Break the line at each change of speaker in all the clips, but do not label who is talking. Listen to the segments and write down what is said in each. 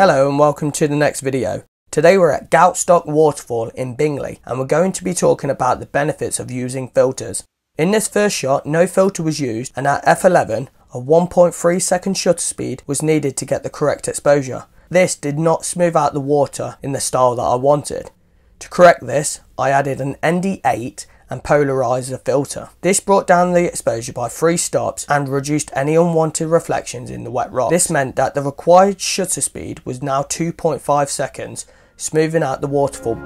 Hello and welcome to the next video. Today we're at Goit Stock Waterfall in Bingley and we're going to be talking about the benefits of using filters. In this first shot no filter was used and at f11 a 1.3 second shutter speed was needed to get the correct exposure. This did not smooth out the water in the style that I wanted. To correct this I added an ND8 and polarizer filter. This brought down the exposure by 3 stops and reduced any unwanted reflections in the wet rock. This meant that the required shutter speed was now 2.5 seconds, smoothing out the waterfall.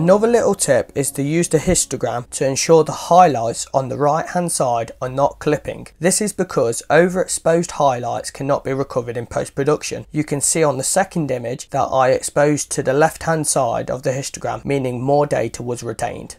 Another little tip is to use the histogram to ensure the highlights on the right hand side are not clipping. This is because overexposed highlights cannot be recovered in post production. You can see on the second image that I exposed to the left hand side of the histogram meaning more data was retained.